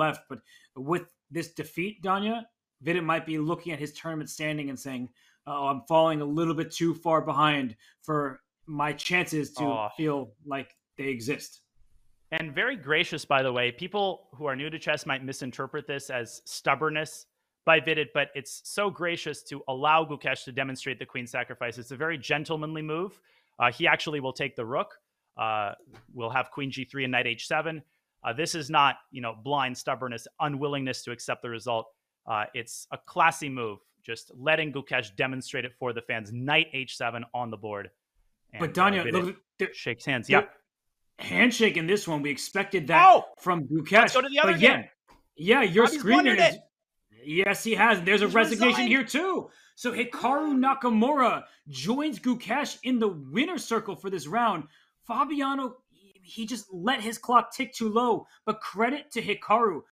left. But with this defeat, Danya, Vidit might be looking at his tournament standing and saying, "Oh, I'm falling a little bit too far behind for my chances to oh. feel like they exist." And very gracious, by the way. People who are new to chess might misinterpret this as stubbornness by Vidit, but it's so gracious to allow Gukesh to demonstrate the queen sacrifice. It's a very gentlemanly move. Uh, he actually will take the rook. Uh, we'll have queen g3 and knight h7. Uh, this is not, you know, blind stubbornness, unwillingness to accept the result. Uh, it's a classy move, just letting Gukesh demonstrate it for the fans. Knight h7 on the board. And, but Danya, uh, look, there, shakes hands. Yeah, handshake in this one. We expected that oh, from Gukesh. Let's go to the other but game. Yeah, yeah, your screen is. Yes, he has. There's a He's resignation resigned. here too. So Hikaru Nakamura joins Gukesh in the winner circle for this round. Fabiano, he just let his clock tick too low. But credit to Hikaru